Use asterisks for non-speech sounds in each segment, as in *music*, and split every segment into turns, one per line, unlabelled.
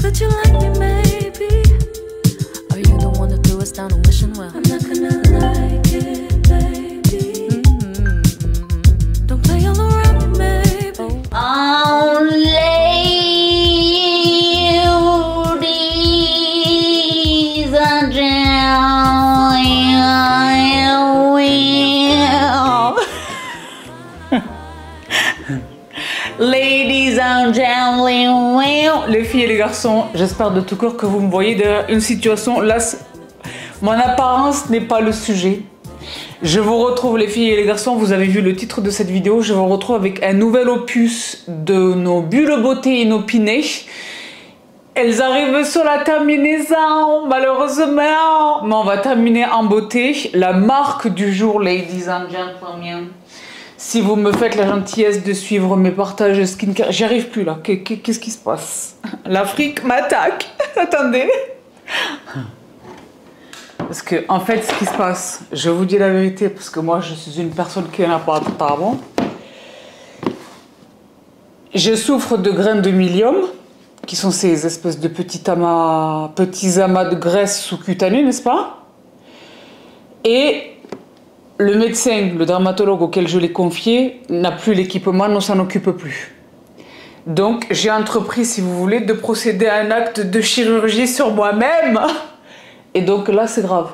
that you like me, maybe. Are you the one that threw us down a wishing well? I'm not gonna like
Les filles et les garçons, j'espère de tout cœur que vous me voyez derrière une situation. Là, mon apparence n'est pas le sujet. Je vous retrouve, les filles et les garçons. Vous avez vu le titre de cette vidéo. Je vous retrouve avec un nouvel opus de nos bulles beauté inopinées. Elles arrivent sur la terminaison, malheureusement. Mais on va terminer en beauté. La marque du jour, ladies and gentlemen. Si vous me faites la gentillesse de suivre mes partages skincare, j'y arrive plus là. Qu'est- qu'est- Qu'est-ce qui se passe? *laughs* L'Afrique m'attaque. *laughs* Attendez. Parce que, en fait, ce qui se passe, je vous dis la vérité, parce que moi, je suis une personne qui n'a pas de talent. Je souffre de graines de milium, qui sont ces espèces de petits amas, petits amas de graisse sous-cutanée, n'est-ce pas? Et le médecin, le dermatologue auquel je l'ai confié, n'a plus l'équipement, ne s'en occupe plus. Donc, j'ai entrepris, si vous voulez, de procéder à un acte de chirurgie sur moi-même. *laughs* Et donc là, c'est grave.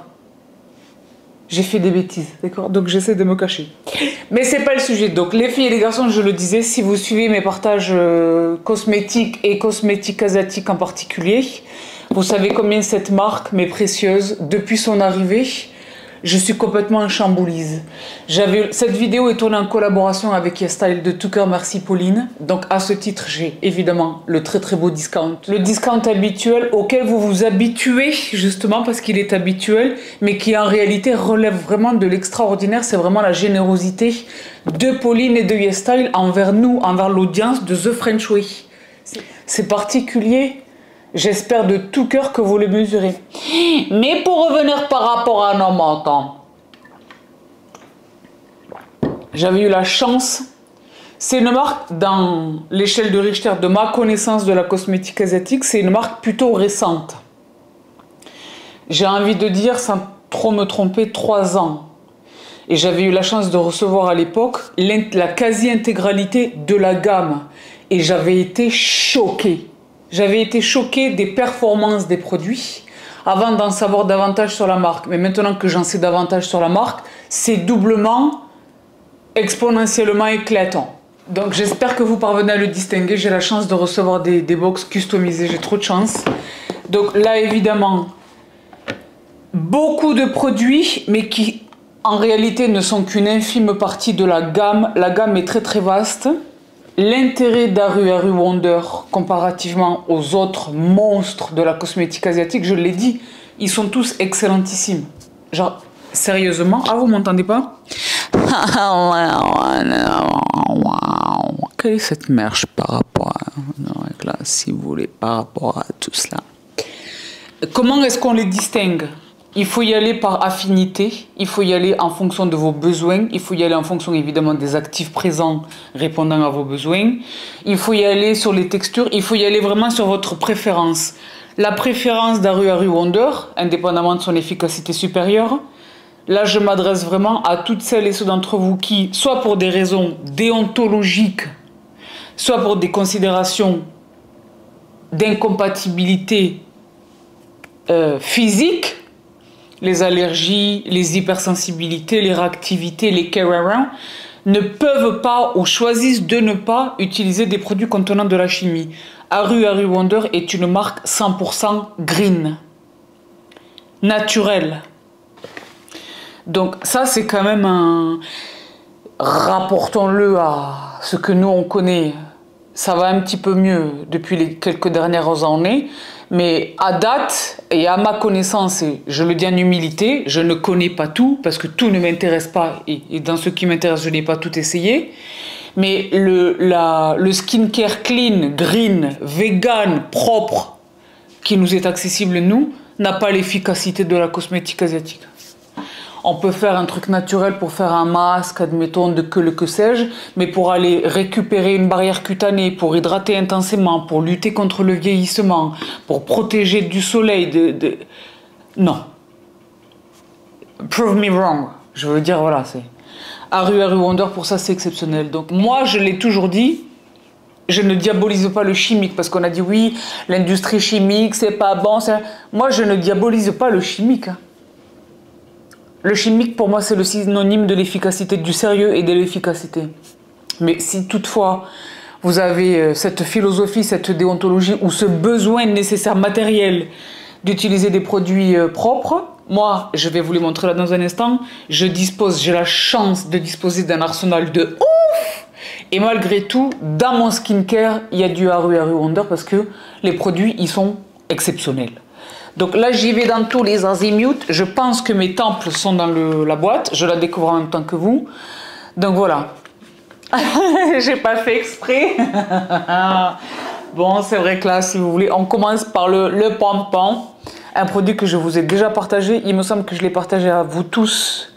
J'ai fait des bêtises, d'accord? Donc j'essaie de me cacher. Mais c'est pas le sujet. Donc les filles et les garçons, je le disais, si vous suivez mes partages euh, cosmétiques et cosmétiques asiatiques en particulier, vous savez combien cette marque m'est précieuse depuis son arrivée. Je suis complètement en chamboulise. Cette vidéo est tournée en collaboration avec YesStyle de tout cœur merci Pauline. Donc à ce titre, j'ai évidemment le très très beau discount. Le discount habituel auquel vous vous habituez justement parce qu'il est habituel mais qui en réalité relève vraiment de l'extraordinaire, c'est vraiment la générosité de Pauline et de YesStyle envers nous, envers l'audience de The French Way. C'est particulier. J'espère de tout cœur que vous le mesurez. Mais pour revenir par rapport à nos montants, j'avais eu la chance. C'est une marque dans l'échelle de Richter, de ma connaissance de la cosmétique asiatique, c'est une marque plutôt récente. J'ai envie de dire, sans trop me tromper, trois ans. Et j'avais eu la chance de recevoir à l'époque la quasi-intégralité de la gamme. Et j'avais été choquée. J'avais été choquée des performances des produits avant d'en savoir davantage sur la marque. Mais maintenant que j'en sais davantage sur la marque, c'est doublement, exponentiellement éclatant. Donc j'espère que vous parvenez à le distinguer. J'ai la chance de recevoir des, des box customisées. J'ai trop de chance. Donc là, évidemment, beaucoup de produits, mais qui en réalité ne sont qu'une infime partie de la gamme. La gamme est très très vaste. L'intérêt d'Aru Aru Wonder comparativement aux autres monstres de la cosmétique asiatique, je l'ai dit, ils sont tous excellentissimes. Genre, sérieusement, ah vous m'entendez pas? Quelle est cette merche par rapport à... Là, si vous voulez, par rapport à tout cela? Comment est-ce qu'on les distingue? Il faut y aller par affinité, il faut y aller en fonction de vos besoins, il faut y aller en fonction évidemment des actifs présents répondant à vos besoins, il faut y aller sur les textures, il faut y aller vraiment sur votre préférence. La préférence d'Aru Aru Wonder, indépendamment de son efficacité supérieure, là je m'adresse vraiment à toutes celles et ceux d'entre vous qui, soit pour des raisons déontologiques, soit pour des considérations d'incompatibilité euh, physique, les allergies, les hypersensibilités, les réactivités, les care ne peuvent pas ou choisissent de ne pas utiliser des produits contenant de la chimie. Aru Aru Wonder est une marque 100% green, naturelle. Donc ça c'est quand même un... Rapportons-le à ce que nous on connaît. Ça va un petit peu mieux depuis les quelques dernières années. Mais à date et à ma connaissance, je le dis en humilité, je ne connais pas tout parce que tout ne m'intéresse pas et, et dans ce qui m'intéresse, je n'ai pas tout essayé. Mais le, la, le skincare clean, green, vegan, propre, qui nous est accessible nous, n'a pas l'efficacité de la cosmétique asiatique. On peut faire un truc naturel pour faire un masque, admettons, de que le que sais-je, mais pour aller récupérer une barrière cutanée, pour hydrater intensément, pour lutter contre le vieillissement, pour protéger du soleil, de... de... Non. Prove me wrong. Je veux dire, voilà, c'est... Aru Aru Wonder, pour ça, c'est exceptionnel. Donc moi, je l'ai toujours dit, je ne diabolise pas le chimique parce qu'on a dit oui, l'industrie chimique, c'est pas bon. Moi, je ne diabolise pas le chimique. hein. Le chimique, pour moi, c'est le synonyme de l'efficacité, du sérieux et de l'efficacité. Mais si toutefois vous avez euh, cette philosophie, cette déontologie ou ce besoin nécessaire matériel d'utiliser des produits euh, propres, moi, je vais vous les montrer là dans un instant. Je dispose, j'ai la chance de disposer d'un arsenal de ouf. Et malgré tout, dans mon skincare, il y a du Haru Haru Wonder parce que les produits, ils sont exceptionnels. Donc là, j'y vais dans tous les azimuts. Je pense que mes temples sont dans la boîte. Je la découvre en même temps que vous. Donc voilà. *laughs* J'ai pas fait exprès. *laughs* bon, c'est vrai que là, si vous voulez, on commence par le, le pompon. Un produit que je vous ai déjà partagé. Il me semble que je l'ai partagé à vous tous.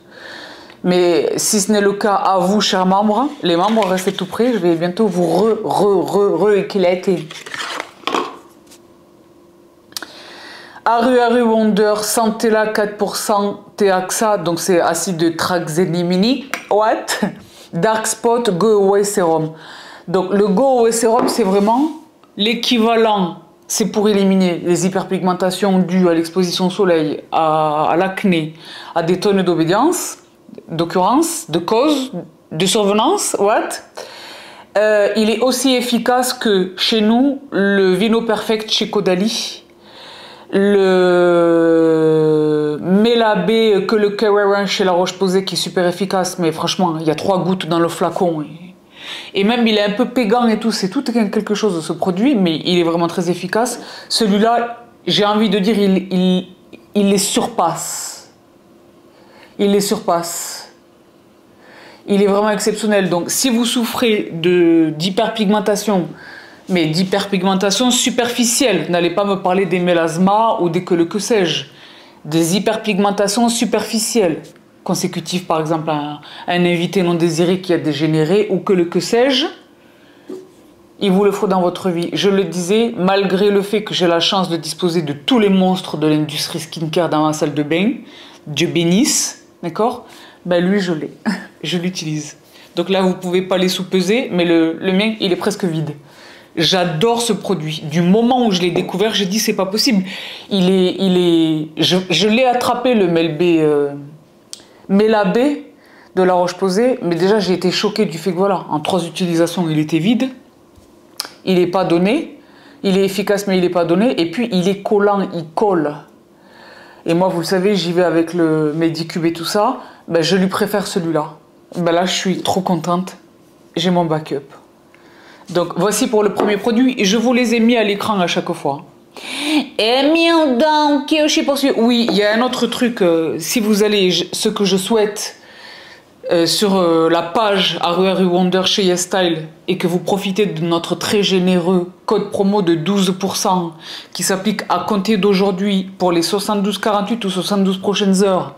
Mais si ce n'est le cas à vous, chers membres, les membres, restez tout près. Je vais bientôt vous re, re, re, re éclater. Aru Aru Wonder Santella 4% Teaxa, donc c'est acide tranexaminique. What? Dark Spot Go Away Serum. Donc le Go Away Serum, c'est vraiment l'équivalent. C'est pour éliminer les hyperpigmentations dues à l'exposition au soleil, à, à l'acné, à des tonnes d'obédience, d'occurrence, de cause, de survenance. What? Euh, il est aussi efficace que chez nous le Vino Perfect chez Caudalie le Mélabé que le Carrera chez La Roche-Posay qui est super efficace, mais franchement, il y a trois gouttes dans le flacon. Et, même, il est un peu pégant et tout, c'est tout quelque chose de ce produit, mais il est vraiment très efficace. Celui-là, j'ai envie de dire, il, il, il les surpasse. Il les surpasse. Il est vraiment exceptionnel. Donc, si vous souffrez d'hyperpigmentation, mais d'hyperpigmentation superficielle, n'allez pas me parler des mélasmas ou des que le que sais-je, des hyperpigmentations superficielles, consécutives par exemple à un, invité non désiré qui a dégénéré ou que le que sais-je, il vous le faut dans votre vie. Je le disais, malgré le fait que j'ai la chance de disposer de tous les monstres de l'industrie skincare dans ma salle de bain, Dieu bénisse, d'accord? Ben lui, je l'ai. *laughs* je l'utilise. Donc là, vous pouvez pas les sous-peser, mais le, le mien, il est presque vide. J'adore ce produit. Du moment où je l'ai découvert, j'ai dit c'est pas possible. Il est, il est. Je, l'ai attrapé le Melbé, euh, Mélabé de La Roche-Posay, mais déjà j'ai été choquée du fait que voilà, en trois utilisations, il était vide. Il n'est pas donné. Il est efficace, mais il n'est pas donné. Et puis il est collant, il colle. Et moi, vous le savez, j'y vais avec le Medicube et tout ça. Ben, je lui préfère celui-là. Ben là, je suis trop contente. J'ai mon backup. Donc voici pour le premier produit. Je vous les ai mis à l'écran à chaque fois. Et bien donc, pas si... Oui, il y a un autre truc. euh, si vous allez, ce que je souhaite euh, sur euh, la page Aru Aru Wonder chez YesStyle et que vous profitez de notre très généreux code promo de 12% qui s'applique à compter d'aujourd'hui pour les 72-48 ou 72 prochaines heures.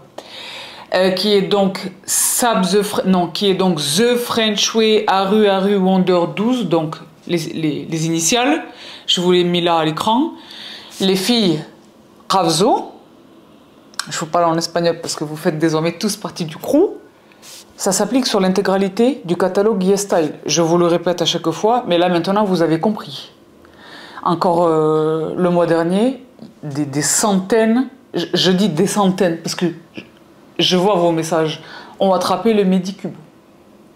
Euh, qui est donc Sab the non, qui est donc The French Way Aru Aru Wonder 12, donc les, les, les initiales. Je vous l'ai mis là à l'écran. Les filles Ravzo. Je vous parle en espagnol parce que vous faites désormais tous partie du crew. Ça s'applique sur l'intégralité du catalogue YesStyle. Je vous le répète à chaque fois, mais là maintenant vous avez compris. Encore euh, le mois dernier, des, des centaines, je dis des centaines parce que je- vois vos messages, ont attrapé le Medicube.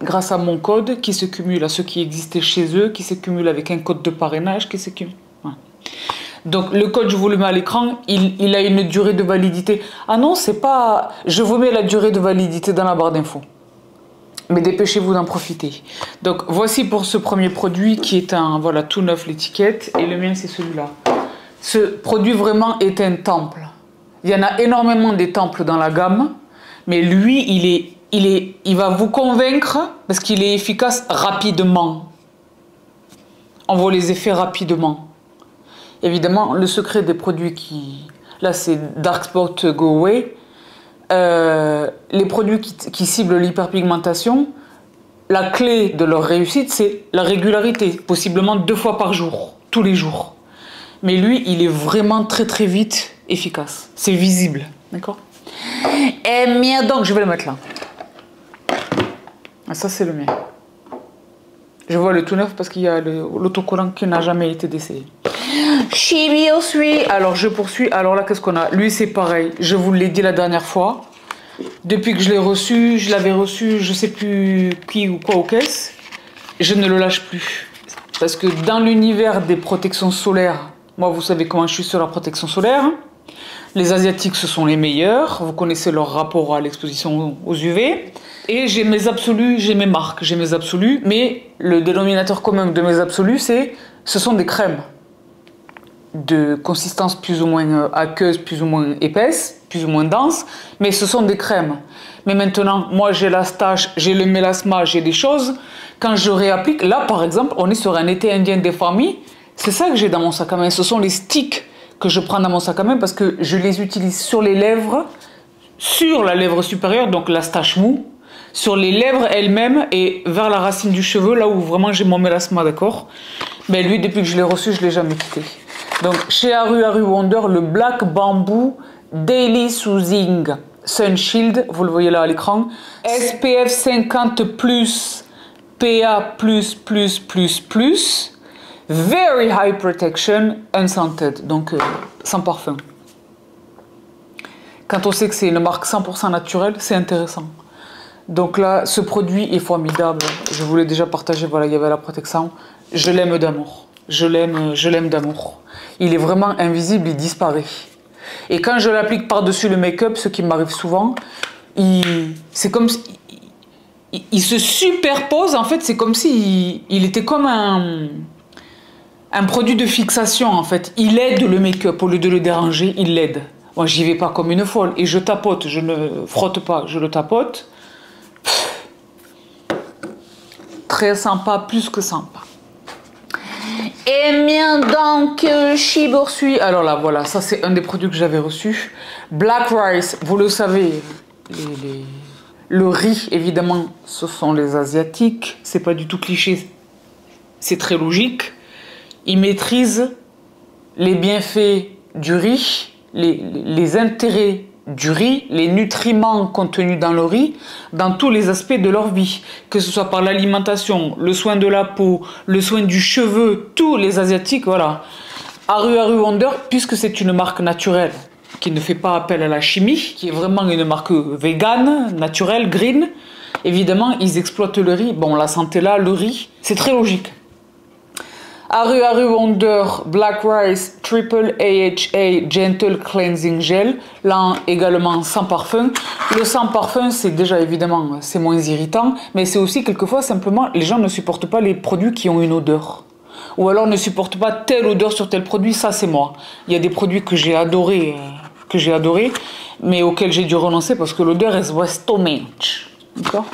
Grâce à mon code qui se cumule à ceux qui existaient chez eux, qui se cumule avec un code de parrainage, qui se cumule. Donc le code, je vous le mets à l'écran, il, il a une durée de validité. Ah non, c'est pas. Je vous mets la durée de validité dans la barre d'infos. Mais dépêchez-vous d'en profiter. Donc voici pour ce premier produit qui est un voilà tout neuf l'étiquette et le mien c'est celui-là. Ce produit vraiment est un temple. Il y en a énormément des temples dans la gamme, mais lui il est il est il va vous convaincre parce qu'il est efficace rapidement. On voit les effets rapidement. Évidemment, le secret des produits qui là c'est Dark Spot Go Away euh, les produits qui, qui ciblent l'hyperpigmentation, la clé de leur réussite, c'est la régularité, possiblement deux fois par jour, tous les jours. Mais lui, il est vraiment très très vite efficace. C'est visible, d'accord? Et bien donc, je vais le mettre là. Ah, ça, c'est le mien. Je vois le tout neuf parce qu'il y a l'autocollant qui n'a jamais été. Chibi poursuit. Alors, je poursuis. Alors là, qu'est-ce qu'on a? Lui, c'est pareil. Je vous l'ai dit la dernière fois. Depuis que je l'ai reçu, je l'avais reçu, je sais plus qui ou quoi au caisse. Je ne le lâche plus. Parce que dans l'univers des protections solaires, moi, vous savez comment je suis sur la protection solaire. Les Asiatiques, ce sont les meilleurs. Vous connaissez leur rapport à l'exposition aux UV. Et j'ai mes absolus, j'ai mes marques, j'ai mes absolus. Mais le dénominateur commun de mes absolus, c'est ce sont des crèmes de consistance plus ou moins euh, aqueuse, plus ou moins épaisse, plus ou moins dense, mais ce sont des crèmes. Mais maintenant, moi j'ai la stache, j'ai le mélasma, j'ai des choses. Quand je réapplique, là par exemple, on est sur un été indien des familles, c'est ça que j'ai dans mon sac à main. Ce sont les sticks que je prends dans mon sac à main parce que je les utilise sur les lèvres, sur la lèvre supérieure, donc la stache mou, sur les lèvres elles-mêmes et vers la racine du cheveu, là où vraiment j'ai mon mélasma, d'accord? Mais lui, depuis que je l'ai reçu, je l'ai jamais quitté. Donc, chez Aru Aru Wonder, le Black Bamboo Daily Soothing Sun Shield, vous le voyez là à l'écran, SPF 50 plus, PA Very High Protection, Unscented, donc euh, sans parfum. Quand on sait que c'est une marque 100% naturelle, c'est intéressant. Donc là, ce produit est formidable. Je vous l'ai déjà partagé. Voilà, il y avait la protection. Je l'aime d'amour. Je l'aime, je l'aime d'amour. Il est vraiment invisible, il disparaît. Et quand je l'applique par-dessus le make-up, ce qui m'arrive souvent, c'est comme si, il, se superpose. En fait, c'est comme si il, il était comme un, un produit de fixation. En fait, il aide le make-up au lieu de le déranger. Il l'aide. Moi, j'y vais pas comme une folle et je tapote. Je ne frotte pas, je le tapote. Très sympa, plus que sympa. Et bien donc, Shibursui. Alors là, voilà, ça c'est un des produits que j'avais reçu. Black Rice, vous le savez, le riz, évidemment, ce sont les Asiatiques. C'est pas du tout cliché, c'est très logique. Ils maîtrisent les bienfaits du riz, les, intérêts du riz, les nutriments contenus dans le riz, dans tous les aspects de leur vie, que ce soit par l'alimentation, le soin de la peau, le soin du cheveu, tous les asiatiques, voilà. Aru Aru Wonder, puisque c'est une marque naturelle qui ne fait pas appel à la chimie, qui est vraiment une marque végane, naturelle, green, évidemment, ils exploitent le riz. Bon, la santé là, le riz, c'est très logique. Aru Aru Wonder Black Rice Triple AHA Gentle Cleansing Gel, là également sans parfum. Le sans parfum, c'est déjà évidemment c'est moins irritant, mais c'est aussi quelquefois simplement les gens ne supportent pas les produits qui ont une odeur. Ou alors ne supportent pas telle odeur sur tel produit, ça c'est moi. Il y a des produits que j'ai adoré, que j'ai adoré, mais auxquels j'ai dû renoncer parce que l'odeur est soit tomench. D'accord?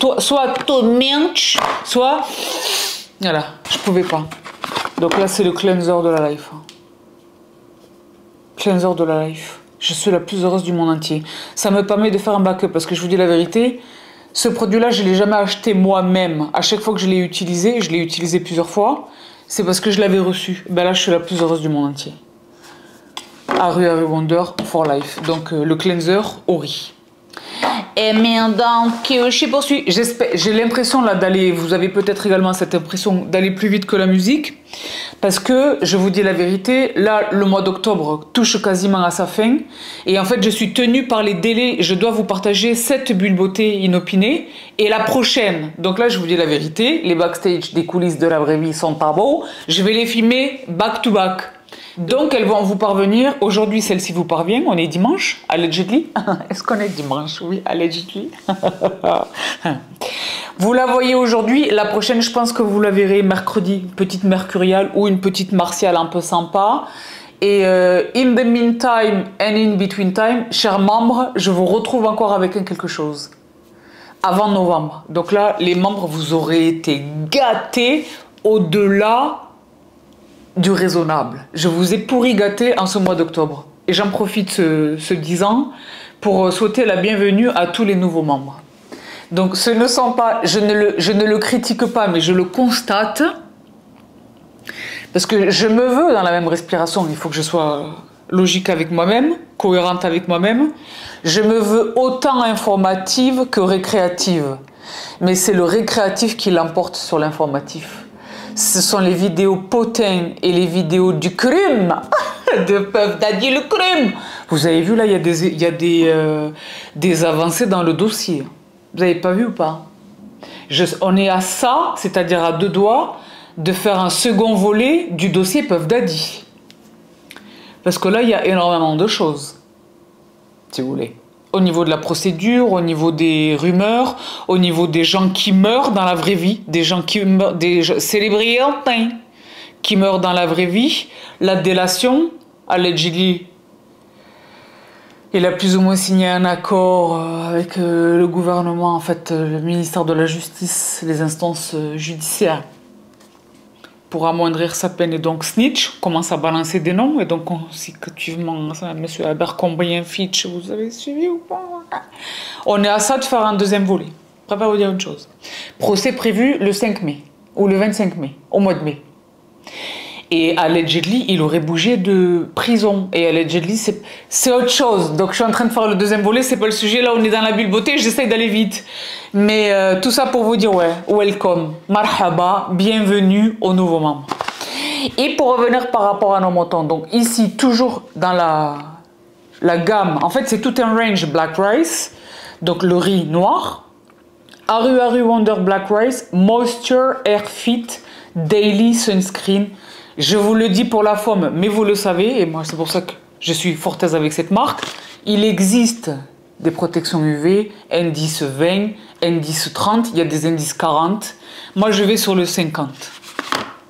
Toi- Soit tomench, soit voilà, je pouvais pas. Donc là, c'est le cleanser de la life. Cleanser de la life. Je suis la plus heureuse du monde entier. Ça me permet de faire un backup parce que je vous dis la vérité, ce produit-là, je ne l'ai jamais acheté moi-même. À chaque fois que je l'ai utilisé, je l'ai utilisé plusieurs fois, c'est parce que je l'avais reçu. Ben là, je suis la plus heureuse du monde entier. Aru Aru Wonder for Life. Donc euh, le cleanser au riz. Et bien donc, euh, je poursuis. J'ai l'impression là d'aller, vous avez peut-être également cette impression d'aller plus vite que la musique, parce que je vous dis la vérité, là le mois d'octobre touche quasiment à sa fin, et en fait je suis tenue par les délais. Je dois vous partager cette bulle beauté inopinée et la prochaine. Donc là je vous dis la vérité, les backstage des coulisses de la vraie vie sont pas beaux. Je vais les filmer back to back. Donc elles vont vous parvenir. Aujourd'hui, celle-ci vous parvient. On est dimanche, allegedly. *laughs* Est-ce qu'on est dimanche? Oui, allegedly. *laughs* vous la voyez aujourd'hui. La prochaine, je pense que vous la verrez mercredi. Petite mercuriale ou une petite martiale un peu sympa. Et euh, in the meantime and in between time, chers membres, je vous retrouve encore avec quelque chose. Avant novembre. Donc là, les membres, vous aurez été gâtés au-delà du raisonnable. Je vous ai pourri gâté en ce mois d'octobre. Et j'en profite ce, ce 10 ans pour souhaiter la bienvenue à tous les nouveaux membres. Donc ce ne sont pas, je ne le, je ne le critique pas, mais je le constate. Parce que je me veux dans la même respiration, il faut que je sois logique avec moi-même, cohérente avec moi-même. Je me veux autant informative que récréative. Mais c'est le récréatif qui l'emporte sur l'informatif. Ce sont les vidéos potins et les vidéos du crime *laughs* de Peuf Daddy le crime. Vous avez vu là, il y a des, euh, avancées dans le dossier. Vous n'avez pas vu ou pas? On est à ça, c'est-à-dire à deux doigts, de faire un second volet du dossier Peuf Daddy. Parce que là, il y a énormément de choses, si vous voulez. Au niveau de la procédure, au niveau des rumeurs, au niveau des gens qui meurent dans la vraie vie, des gens qui meurent, des célébrités qui meurent dans la vraie vie, la délation, allegedly, il a plus ou moins signé un accord euh, avec euh, le gouvernement, en fait, euh, le ministère de la Justice, les instances judiciaires, pour amoindrir sa peine. Et donc Snitch commence à balancer des noms, et donc consécutivement, Monsieur Abercrombie Fitch, vous avez suivi ou pas? On est à ça de faire un deuxième volet. Préfère vous dire une chose. Procès prévu le 5 mai, ou le 25 mai, au mois de mai. Et allegedly, il aurait bougé de prison. Et allegedly, c'est autre chose. Donc, je suis en train de faire le deuxième volet. C'est pas le sujet. Là, on est dans la bulle beauté. J'essaye d'aller vite. Mais euh, tout ça pour vous dire, ouais, welcome. Marhaba. Bienvenue aux nouveaux membres. Et pour revenir par rapport à nos montants. Donc, ici, toujours dans la gamme. En fait, c'est tout un range Black Rice. Donc, le riz noir. Aru Aru Wonder Black Rice, Moisture Air Fit Daily Sunscreen. Je vous le dis pour la forme, mais vous le savez, et moi c'est pour ça que je suis fort aise avec cette marque. Il existe des protections UV, indice 20, indice 30, il y a des indices 40. Moi je vais sur le 50.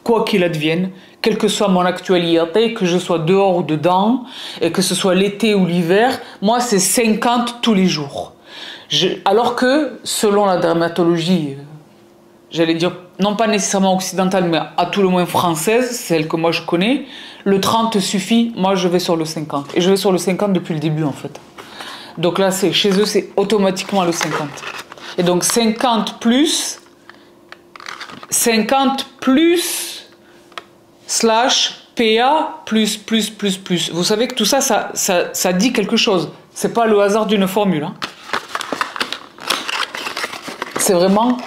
Quoi qu'il advienne, quelle que soit mon actualité, que je sois dehors ou dedans, et que ce soit l'été ou l'hiver, moi c'est 50 tous les jours. Alors que, selon la dermatologie, j'allais dire, non pas nécessairement occidentale, mais à tout le moins française, celle que moi je connais, le 30 suffit, moi je vais sur le 50. Et je vais sur le 50 depuis le début en fait. Donc là, c'est chez eux, c'est automatiquement le 50. Et donc 50 plus, 50 plus, slash PA plus, plus, plus, plus. Vous savez que tout ça, ça, ça, dit quelque chose. C'est pas le hasard d'une formule. hein. C'est vraiment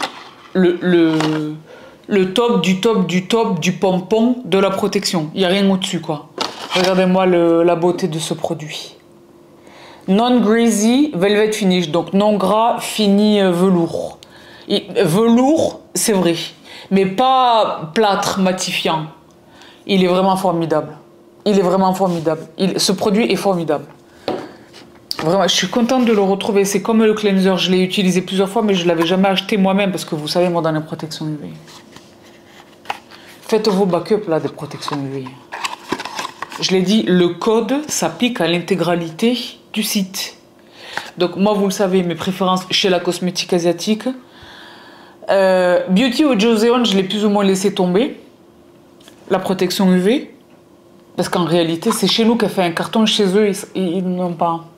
le, top du top du top du pompon de la protection. Il n'y a rien au-dessus, quoi. Regardez-moi la beauté de ce produit. Non greasy velvet finish, donc non gras fini euh, velours. Euh, velours, c'est vrai, mais pas plâtre matifiant. Il est vraiment formidable. Il est vraiment formidable. Ce produit est formidable. Je suis contente de le retrouver. C'est comme le cleanser, je l'ai utilisé plusieurs fois, mais je l'avais jamais acheté moi-même parce que vous savez, moi, dans les protections UV. Faites vos backups là des protections UV. Je l'ai dit, le code s'applique à l'intégralité du site. Donc moi, vous le savez, mes préférences chez la cosmétique asiatique. Euh, Beauty ou Joseon, je l'ai plus ou moins laissé tomber. La protection UV. Parce qu'en réalité, c'est chez nous qu'a fait un carton, chez eux, ils n'ont pas.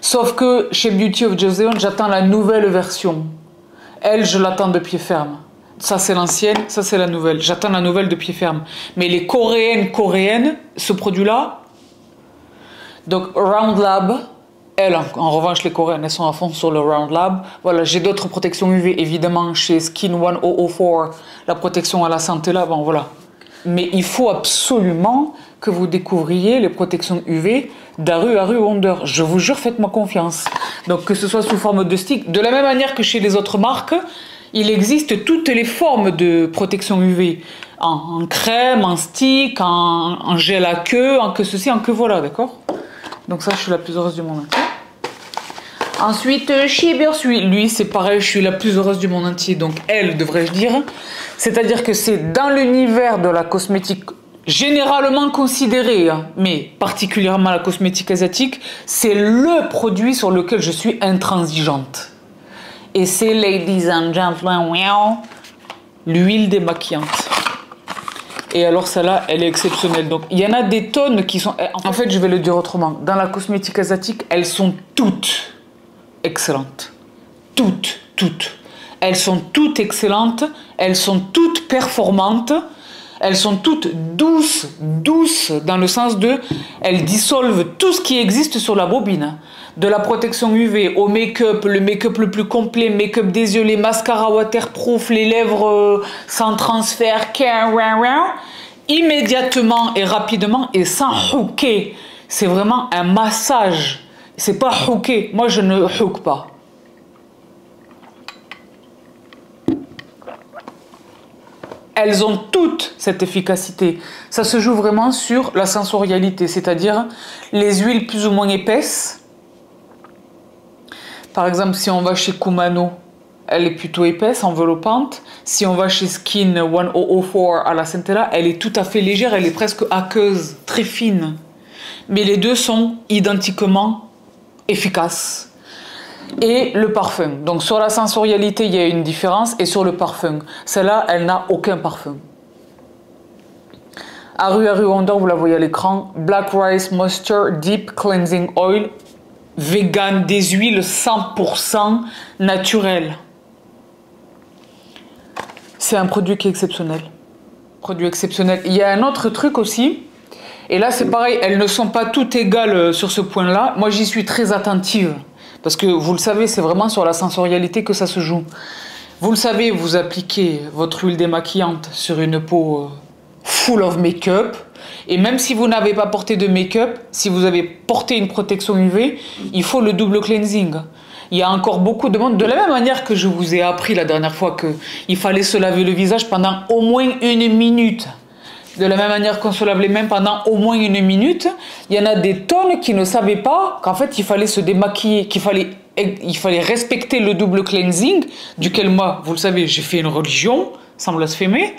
Sauf que chez Beauty of Joseon, j'attends la nouvelle version. Elle, je l'attends de pied ferme. Ça, c'est l'ancienne, ça, c'est la nouvelle. J'attends la nouvelle de pied ferme. Mais les coréennes, coréennes, ce produit-là, donc Round Lab, elles, en, revanche, les coréennes, elles sont à fond sur le Round Lab. Voilà, j'ai d'autres protections UV, évidemment, chez Skin 1004, la protection à la santé là, bon, voilà. Mais il faut absolument que vous découvriez les protections UV d'Aru Aru Wonder. Je vous jure, faites-moi confiance. Donc que ce soit sous forme de stick, de la même manière que chez les autres marques, il existe toutes les formes de protection UV. En, crème, en stick, en, gel à queue, en que ceci, en que voilà, d'accord? Donc ça, je suis la plus heureuse du monde entier. Ensuite, euh, chez Bersui, lui, c'est pareil, je suis la plus heureuse du monde entier. Donc, elle, devrais-je dire. C'est-à-dire que c'est dans l'univers de la cosmétique généralement considérée, hein, mais particulièrement la cosmétique asiatique, c'est le produit sur lequel je suis intransigeante. Et c'est, ladies and gentlemen, l'huile démaquillante. Et alors celle-là, elle est exceptionnelle. Donc il y en a des tonnes qui sont... En fait, je vais le dire autrement. Dans la cosmétique asiatique, elles sont toutes excellentes. Toutes, toutes. Elles sont toutes excellentes, elles sont toutes performantes, elles sont toutes douces, douces dans le sens de... Elles dissolvent tout ce qui existe sur la bobine de la protection UV au make-up, le make-up le plus complet, make-up des yeux, les mascaras waterproof, les lèvres euh, sans transfert, immédiatement et rapidement et sans hooker. C'est vraiment un massage. C'est pas hooker. Moi, je ne hook pas. Elles ont toutes cette efficacité. Ça se joue vraiment sur la sensorialité, c'est-à-dire les huiles plus ou moins épaisses, par exemple, si on va chez Kumano, elle est plutôt épaisse, enveloppante. Si on va chez Skin 1004 à la Centella, elle est tout à fait légère, elle est presque aqueuse, très fine. Mais les deux sont identiquement efficaces. Et le parfum. Donc sur la sensorialité, il y a une différence. Et sur le parfum, celle-là, elle n'a aucun parfum. Aru Aru Wonder, vous la voyez à l'écran. Black Rice Moisture Deep Cleansing Oil vegan, des huiles 100% naturelles. C'est un produit qui est exceptionnel. Produit exceptionnel. Il y a un autre truc aussi. Et là, c'est pareil, elles ne sont pas toutes égales euh, sur ce point-là. Moi, j'y suis très attentive. Parce que vous le savez, c'est vraiment sur la sensorialité que ça se joue. Vous le savez, vous appliquez votre huile démaquillante sur une peau euh, full of make-up. Et même si vous n'avez pas porté de make-up, si vous avez porté une protection UV, il faut le double cleansing. Il y a encore beaucoup de monde. De la même manière que je vous ai appris la dernière fois qu'il fallait se laver le visage pendant au moins une minute. De la même manière qu'on se lave les mains pendant au moins une minute, il y en a des tonnes qui ne savaient pas qu'en fait il fallait se démaquiller, qu'il fallait, il fallait respecter le double cleansing, duquel moi, vous le savez, j'ai fait une religion, sans blasphémer.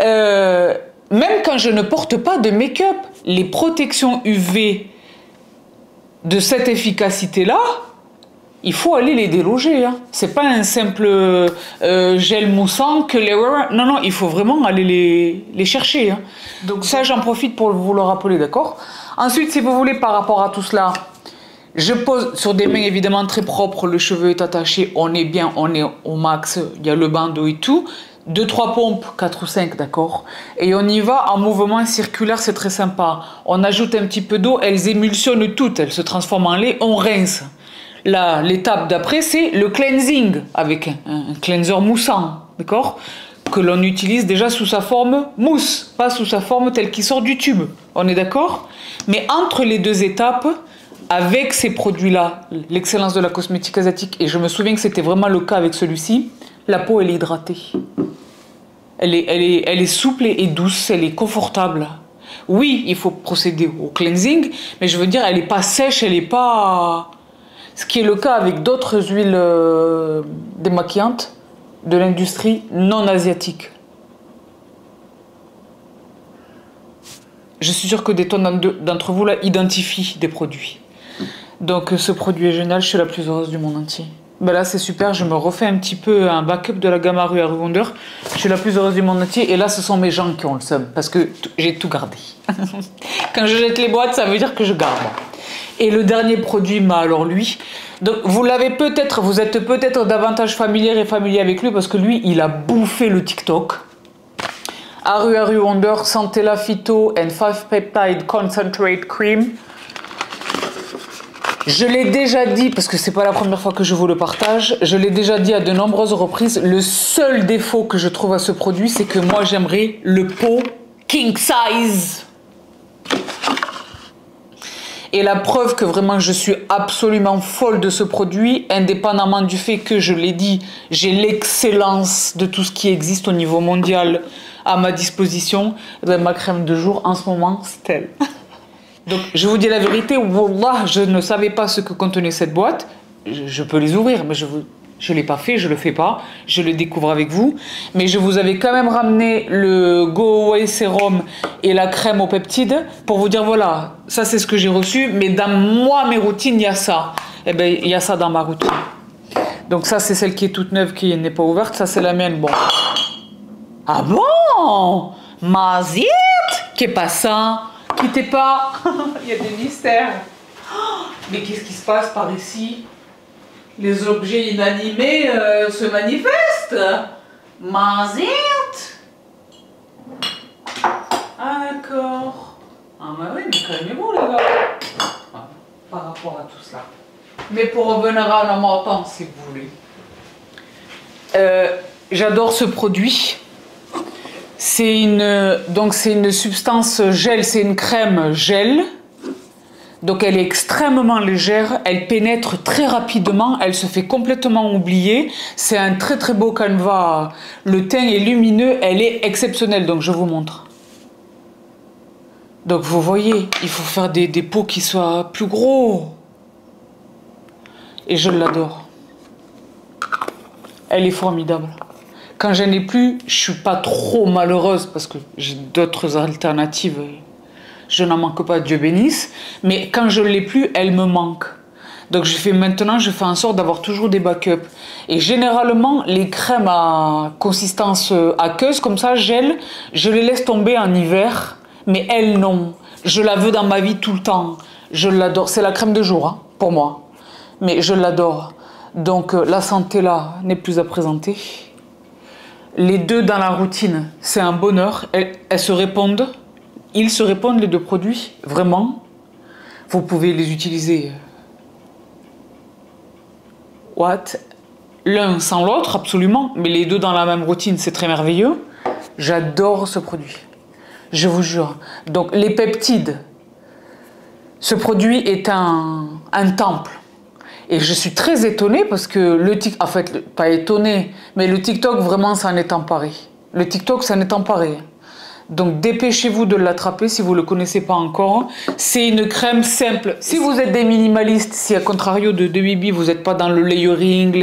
Euh, même quand je ne porte pas de make-up, les protections UV de cette efficacité-là, il faut aller les déloger. Hein. C'est pas un simple euh, gel moussant que les. Non, non, il faut vraiment aller les, les chercher. Hein. Donc, ça, j'en profite pour vous le rappeler, d'accord? Ensuite, si vous voulez, par rapport à tout cela, je pose sur des mains évidemment très propres, le cheveu est attaché, on est bien, on est au max, il y a le bandeau et tout. Deux, trois pompes, quatre ou cinq, d'accord? Et on y va en mouvement circulaire, c'est très sympa. On ajoute un petit peu d'eau, elles émulsionnent toutes, elles se transforment en lait, on rince. L'étape d'après, c'est le cleansing, avec un, cleanser moussant, d'accord Que l'on utilise déjà sous sa forme mousse, pas sous sa forme telle qu'il sort du tube. On est d'accord? Mais entre les deux étapes, avec ces produits-là, l'excellence de la cosmétique asiatique, et je me souviens que c'était vraiment le cas avec celui-ci, la peau, elle est hydratée. Elle est, elle, est, elle est souple et douce, elle est confortable. Oui, il faut procéder au cleansing, mais je veux dire, elle n'est pas sèche, elle n'est pas... Ce qui est le cas avec d'autres huiles euh, démaquillantes de l'industrie non asiatique. Je suis sûre que des tonnes d'entre vous là identifient des produits. Donc ce produit est génial, je suis la plus heureuse du monde entier. Ben là c'est super, je me refais un petit peu un backup de la gamme Aru Aru Wonder. Je suis la plus heureuse du monde entier et là ce sont mes gens qui ont le seum parce que j'ai tout gardé. *laughs* Quand je jette les boîtes, ça veut dire que je garde. Et le dernier produit, m'a alors lui, donc vous l'avez peut-être, vous êtes peut-être davantage familier et familier avec lui parce que lui, il a bouffé le TikTok. Aru Aru Wonder Santella Phyto and 5 Peptide Concentrate Cream. Je l'ai déjà dit, parce que c'est pas la première fois que je vous le partage, je l'ai déjà dit à de nombreuses reprises, le seul défaut que je trouve à ce produit, c'est que moi j'aimerais le pot king size. Et la preuve que vraiment je suis absolument folle de ce produit, indépendamment du fait que, je l'ai dit, j'ai l'excellence de tout ce qui existe au niveau mondial à ma disposition, eh ma crème de jour en ce moment, c'est elle. *laughs* Donc, je vous dis la vérité, Wallah, je ne savais pas ce que contenait cette boîte. Je, peux les ouvrir, mais je ne je l'ai pas fait, je le fais pas. Je le découvre avec vous. Mais je vous avais quand même ramené le Go Away Serum et la crème aux peptides pour vous dire voilà, ça c'est ce que j'ai reçu. Mais dans moi, mes routines, il y a ça. Eh bien, il y a ça dans ma routine. Donc ça, c'est celle qui est toute neuve, qui n'est pas ouverte. Ça, c'est la mienne. Bon. Ah bon?
Mazit
Qu'est pas ça? Quittez pas *laughs* Il y a des mystères. Oh, Mais qu'est-ce qui se passe par ici? Les objets inanimés euh, se manifestent.
Mazit
Ah d'accord. Ah bah oui, mais calmez-vous les gars. Ah, Par rapport à tout cela. Mais pour revenir à la montant, si vous voulez. Euh, J'adore ce produit. C'est une, c'est une substance gel, c'est une crème gel. Donc elle est extrêmement légère, elle pénètre très rapidement, elle se fait complètement oublier. C'est un très très beau canevas. Le teint est lumineux, elle est exceptionnelle. Donc je vous montre. Donc vous voyez, il faut faire des, des pots qui soient plus gros. Et je l'adore. Elle est formidable. Quand j'en ai plus, je suis pas trop malheureuse parce que j'ai d'autres alternatives. Je n'en manque pas, Dieu bénisse. Mais quand je l'ai plus, elle me manque. Donc je fais maintenant, je fais en sorte d'avoir toujours des backups. Et généralement, les crèmes à consistance aqueuse, comme ça, gel, je les laisse tomber en hiver. Mais elle, non. Je la veux dans ma vie tout le temps. Je l'adore. C'est la crème de jour, hein, pour moi. Mais je l'adore. Donc euh, la santé là n'est plus à présenter. Les deux dans la routine, c'est un bonheur. Elles se répondent. Ils se répondent les deux produits, vraiment? Vous pouvez les utiliser. euh, What? L'un sans l'autre, absolument, mais les deux dans la même routine, c'est très merveilleux. J'adore ce produit. Je vous jure. Donc les peptides, ce produit est un, temple. Et je suis très étonnée parce que le TikTok, en fait, pas étonnée, mais le TikTok vraiment s'en est emparé. Le TikTok s'en est emparé. Donc dépêchez-vous de l'attraper si vous ne le connaissez pas encore. C'est une crème simple. Si vous êtes des minimalistes, si à contrario de, de Bibi, vous n'êtes pas dans le layering,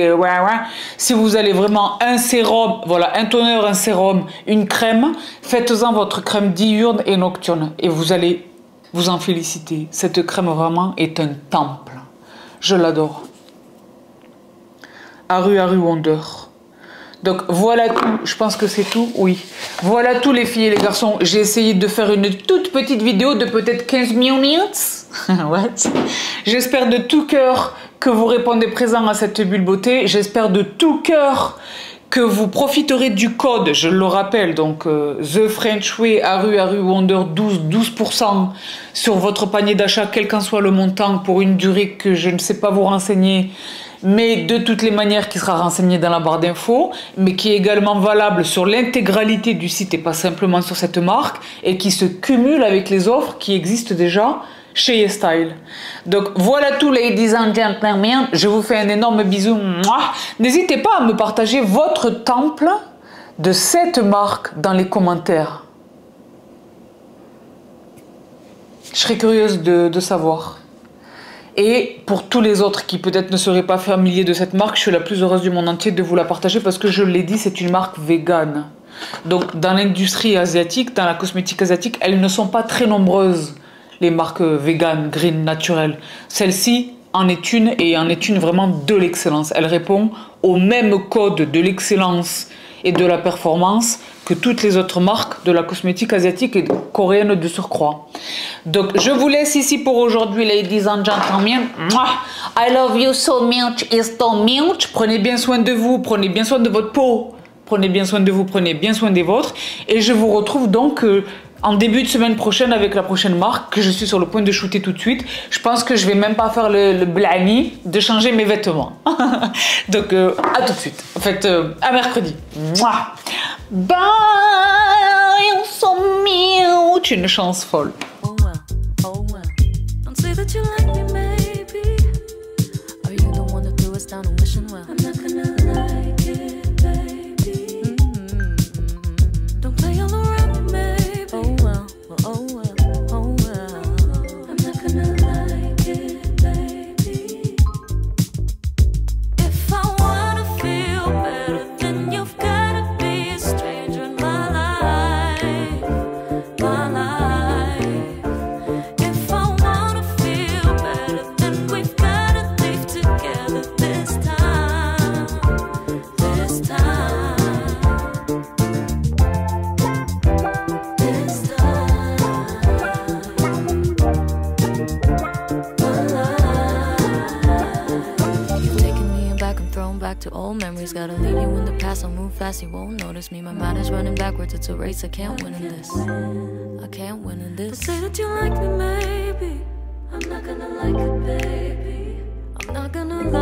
si vous allez vraiment un sérum, voilà, un toner, un sérum, une crème, faites-en votre crème diurne et nocturne et vous allez vous en féliciter. Cette crème vraiment est un temple. Je l'adore. Aru Aru Wonder. Donc voilà tout, je pense que c'est tout, oui. Voilà tout les filles et les garçons. J'ai essayé de faire une toute petite vidéo de peut-être 15 minutes. *laughs* What? J'espère de tout cœur que vous répondez présent à cette bulle beauté. J'espère de tout cœur que vous profiterez du code, je le rappelle, donc euh, The French Way, Aru Aru Wonder 12, 12% sur votre panier d'achat, quel qu'en soit le montant, pour une durée que je ne sais pas vous renseigner, mais de toutes les manières qui sera renseigné dans la barre d'infos, mais qui est également valable sur l'intégralité du site et pas simplement sur cette marque, et qui se cumule avec les offres qui existent déjà chez YesStyle. Donc voilà tout, ladies and gentlemen. Je vous fais un énorme bisou. N'hésitez pas à me partager votre temple de cette marque dans les commentaires. Je serais curieuse de, de savoir. Et pour tous les autres qui peut-être ne seraient pas familiers de cette marque, je suis la plus heureuse du monde entier de vous la partager parce que je l'ai dit, c'est une marque végane. Donc dans l'industrie asiatique, dans la cosmétique asiatique, elles ne sont pas très nombreuses, les marques véganes, green, naturelles. Celle-ci en est une et en est une vraiment de l'excellence. Elle répond au même code de l'excellence et de la performance que toutes les autres marques de la cosmétique asiatique et coréenne de surcroît. Donc je vous laisse ici pour aujourd'hui, ladies and gentlemen. I love you so much, it's so much. Prenez bien soin de vous, prenez bien soin de votre peau. Prenez bien soin de vous, prenez bien soin des vôtres. Et je vous retrouve donc euh, en début de semaine prochaine avec la prochaine marque que je suis sur le point de shooter tout de suite. Je pense que je vais même pas faire le, le blani de changer mes vêtements. *laughs* donc euh, à tout de suite. En fait, euh, à mercredi. Bye, so mute. Une chance folle.
Oh oh me, running backwards, it's a race. I can't win in this. I can't win in this. But say that you like me, maybe. I'm not gonna like it, baby. I'm not gonna like